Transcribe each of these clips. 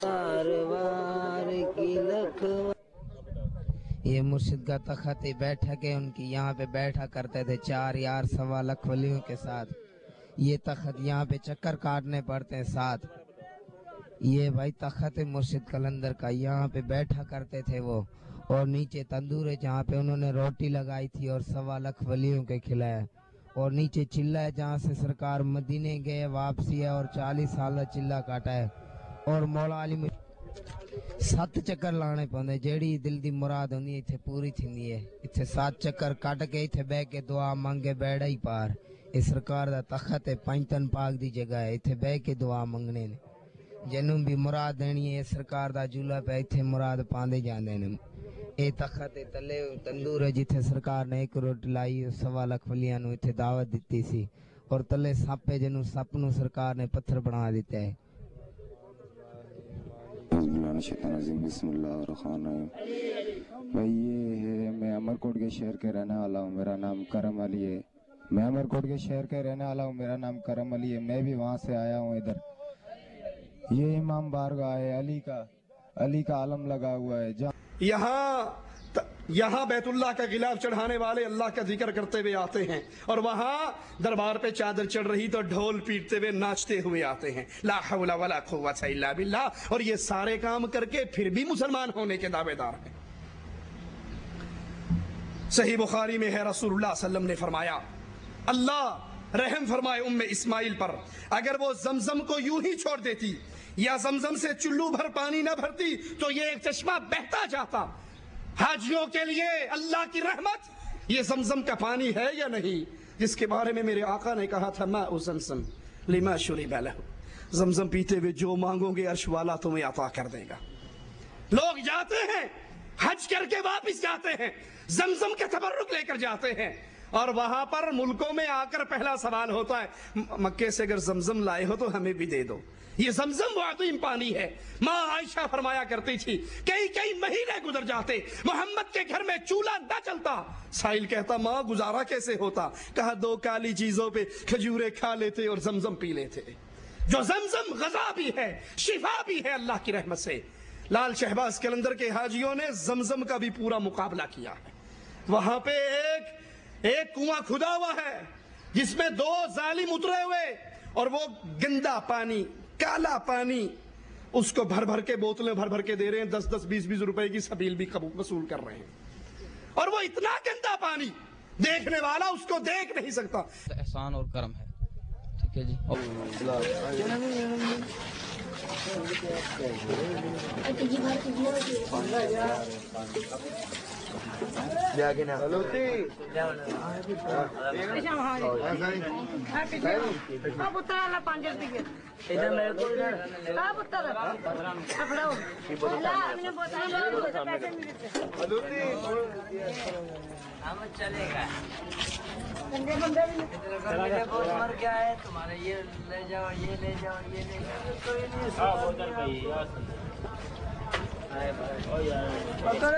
ये मुर्शिद का तखत बैठक है उनकी यहाँ पे बैठा करते थे चार यार सवा लख वलियों के साथ। ये तखत यहाँ पे चक्कर काटने पड़ते हैं साथ। ये भाई तखत मुर्शिद कलंदर का यहाँ पे बैठा करते थे वो। और नीचे तंदूर है जहाँ पे उन्होंने रोटी लगाई थी और सवा लख वलियों के खिलाया। और नीचे चिल्ला है जहाँ से सरकार मदीने गए, वापसी है और चालीस साल चिल्ला काटा है। ਔਰ ਮੌਲਾ ਅਲੀ ਸੱਤ ਚੱਕਰ ਲਾਣੇ ਪੈਂਦੇ, ਜਿਹੜੀ ਦਿਲ ਦੀ ਮੁਰਾਦ ਹੁੰਦੀ ਇੱਥੇ ਪੂਰੀ ਥਿੰਦੀ ਹੈ। ਇੱਥੇ ਸੱਤ ਚੱਕਰ ਕੱਟ ਕੇ ਇੱਥੇ ਬਹਿ ਕੇ ਦੁਆ ਮੰਗੇ, ਬੈੜਾ ਹੀ ਪਾਰ। ਇਹ ਸਰਕਾਰ ਦਾ ਤਖਤ ਹੈ, ਪੰਜਤਨ ਪਾਕ ਦੀ ਜਗ੍ਹਾ ਹੈ। ਇੱਥੇ ਬਹਿ ਕੇ ਦੁਆ ਮੰਗਣੇ ਨੇ। ਜਿਹਨੂੰ ਵੀ ਮੁਰਾਦ ਦੇਣੀ ਹੈ ਸਰਕਾਰ ਦਾ ਜੂਲਾ ਪਿਆ, ਇੱਥੇ ਮੁਰਾਦ ਪਾਉਂਦੇ ਜਾਂਦੇ ਨੇ। ਇਹ ਤਖਤ ਦੇ ਤਲੇ ਤੰਦੂਰ ਹੈ, ਜਿੱਥੇ ਸਰਕਾਰ ਨੇ ਇੱਕ ਰੋਟੀ ਲਾਈ ਸਵਾ ਲੱਖ ਵਲੀਆਂ ਨੂੰ ਇੱਥੇ ਦਾਵਤ ਦਿੱਤੀ ਸੀ। ਔਰ ਤਲੇ ਸਾਪੇ ਜਿਹਨੂੰ ਸੱਪ ਨੂੰ ਸਰਕਾਰ ਨੇ ਪੱਥਰ ਬਣਾ ਦਿੱਤਾ ਹੈ। बिस्मिल्लाहिर्रहमानिर्रहीम। भाई ये है, मैं अमरकोट के शहर के रहने वाला हूँ, मेरा नाम करम अली है। मैं अमरकोट के शहर के रहने वाला हूँ, मेरा नाम करम अली है। मैं भी वहाँ से आया हूँ इधर। ये इमाम बारगाह है, अली का अली का आलम लगा हुआ है, जहाँ यहाँ यहाँ बैतुल्ला का गिलाफ चढ़ाने वाले अल्लाह का ज़िक्र करते हुए आते हैं और वहाँ दरबार पे चादर चढ़ रही तो ढोल पीटते हुए नाचते हुए आते हैं। ला हौला वला इल्ला बिल्लाह। और ये सारे काम करके फिर भी मुसलमान होने के दावेदार हैं। सही बुखारी में है रसूलुल्लाह ने फरमाया, अल्लाह रहम फरमाए उम्मे इस्माइल पर, अगर वो जमजम को यूँ ही छोड़ देती या जमजम से चुल्लू भर पानी ना भरती तो ये एक चश्मा बहता जाता। हाजियों के लिए अल्लाह की रहमत। ये जमजम का पानी है या नहीं? जिसके बारे में मेरे आका ने कहा था, मैं उस जमजम, लिमा शुरी जमजम पीते हुए जो मांगोगे, अर्श वाला तुम्हें अता कर देगा। लोग जाते हैं, हज करके वापस जाते हैं, जमजम के तबरुक लेकर जाते हैं, और वहाँ पर मुल्कों में आकर पहला सवाल होता है मक्के से अगर जमजम लाए हो तो हमें भी दे दो। ये जमजम वादीम पानी है। माँ आयशा फरमाया करती थी, कई कई महीने गुजर जाते, मोहम्मद के घर में चूल्हा न चलता। साहिल कहता, माँ, गुजारा कैसे होता? कहा, दो काली चीज़ों पे खजूरे खा लेते और जमजम पी लेते। जो जमजम गजा भी है, शिफा भी है अल्लाह की रहमत से। लाल शहबाज कलंदर के हाजियों ने जमजम का भी पूरा मुकाबला किया है। वहाँ पे एक एक कुआँ खुदा हुआ है, जिसमें दो जालिम उतरे हुए और वो गंदा पानी काला पानी। उसको भर भर के बोतलें भर भर के दे रहे हैं। दस दस बीस बीस रुपए की सबील भी वसूल कर रहे हैं। और वो इतना गंदा पानी देखने वाला उसको देख नहीं सकता। एहसान और कर्म है। ठीक है जी। जाके ना सलोती अब उतर आला पाँच रुपये इधर मेरे को अब उतर अपड़ाओ पहला हमने बोला पैसे मिले सलोती हम चलेगा। मर गया है तुम्हारे ये ले जाओ ये ले जाओ ये ले जाओ कोई नहीं हाँ बोतल पे ही यार हाय भाई ओ यार पकड़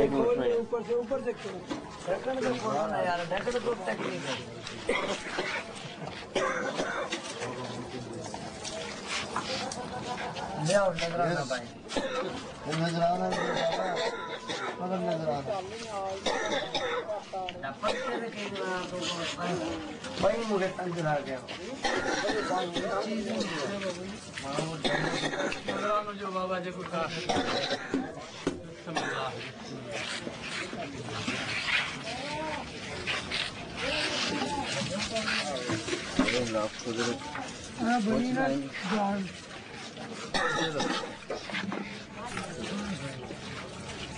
एक ऊपर से ऊपर से ढक्कन को खोलो ना यार ढक्कन को तकलीफ़ है ले और आओ नजराना भाई भाई मुझे तंग करा गया जो बाबा जी को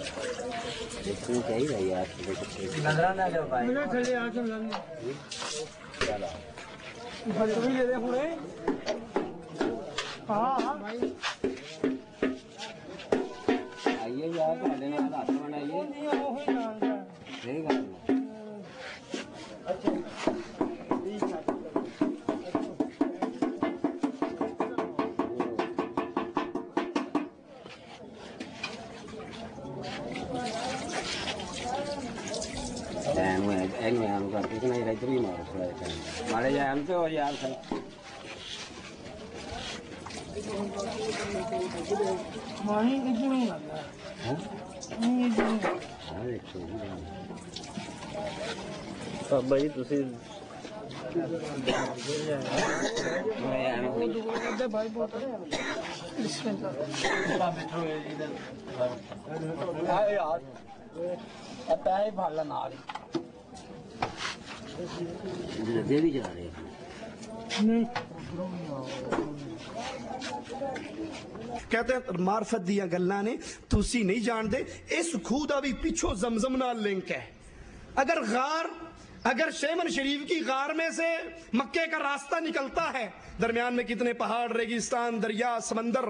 तू कही भाई यार नजरा ना जाओ भाई मेरे चले आज हम लगे चला ऊपर भी ले दे पूरे हाँ भाई आइए यार लेने आता बनाइए ठीक है। ਯਾਰ ਸਹੀ ਮਾਣੀ ਕਿੱਥੇ ਨਹੀਂ ਲੱਗਦਾ ਨਹੀਂ ਇਹ ਹਾਂ ਦੇਖੋ ਬਾਬਾ ਜੀ ਤੁਸੀਂ ਮੈਂ ਇਹਨੂੰ ਉਹਦੇ ਭਾਈ ਬਹੁਤ ਆ ਯਾਰ ਪਤਾ ਹੈ ਭਾਲਾ ਨਾਲ जा रहे हैं कहते हैं, मार्फत दिया गल्ला ने तुसी नहीं जानते इस खूह का भी पिछो जमजम नाल लिंक है। अगर गार, अगर शेमन शरीफ की गार में से मक्के का रास्ता निकलता है, दरमियान में कितने पहाड़, रेगिस्तान, दरिया, समंदर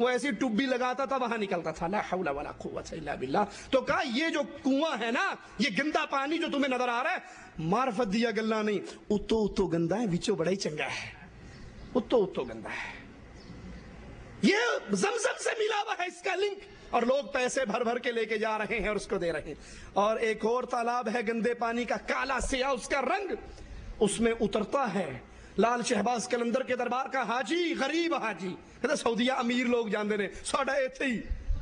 वो ऐसी टुब्बी लगाता था, वहाँ निकलता था। ला हौला वाला कुव्वत इल्ला बिल्लाह। तो कहा, ये जो कुआँ है ना, ये गंदा पानी जो तुम्हें नज़र आ रहा है, मार्फत दिया गल्ला नहीं। उतो उतो गंदा है विचो बड़ा ही चंगा है। उतो उतो गंदा है। ये जमजम से मिला हुआ है इसका लिंक। और लोग पैसे भर भर के लेके जा रहे हैं और उसको दे रहे हैं। और एक और तालाब है, गंदे पानी का काला सिया, उसका रंग उसमें उतरता है। लाल शहबाज कलंदर के दरबार का हाजी गरीब हाजी। कहते सऊदीया अमीर लोग जानते ने साडा इथे ही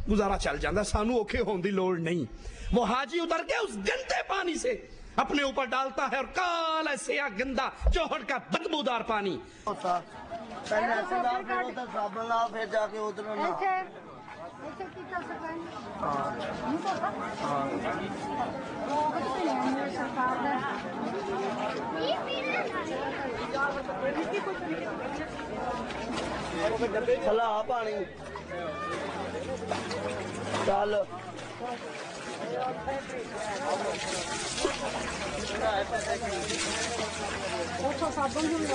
गुजारा चल जाता सानू औखे होने की लोड़ नहीं। वो हाजी उतर के उस गंदे पानी से अपने ऊपर डालता है और काला सिया गंदा चौहट का बदबूदार पानी। पहले ऐसे फिर उधर साबुन लाओ फिर जाके उधर ना। ऐसे ऐसे की कर सकें नहीं तो हाँ कुछ भी नहीं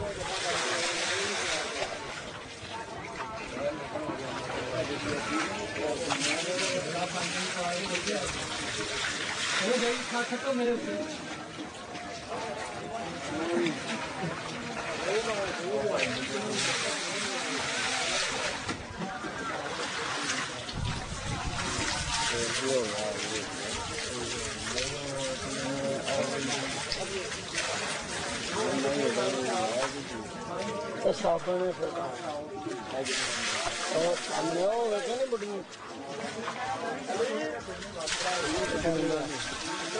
तो साबुन है सरकार और सामने वो वैसे नहीं बुढ़ी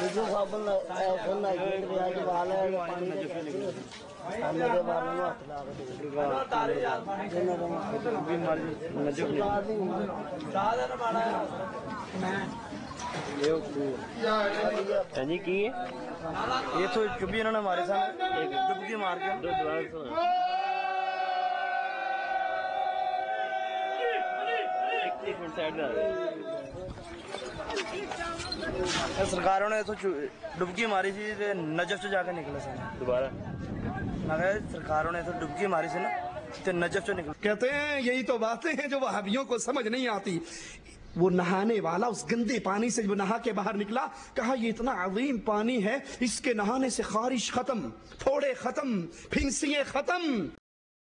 बीजू साबुन ऐसा नाइट्रेट के ये तो चुप्पी इन्होंने चुप्पी मार के फुल सरकारों ने तो डुबकी मारी थी नजब से जाके निकले सर। दोबारा। सरकारों ने तो डुबकी मारी थी ना तो नजब चो निकले। कहते हैं यही तो बातें हैं जो वहावियों को समझ नहीं आती। वो नहाने वाला उस गंदे पानी से जो नहा के बाहर निकला कहा ये इतना अजीम पानी है इसके नहाने से खारिश खत्म फोड़े खत्म फिंसिए खत्म।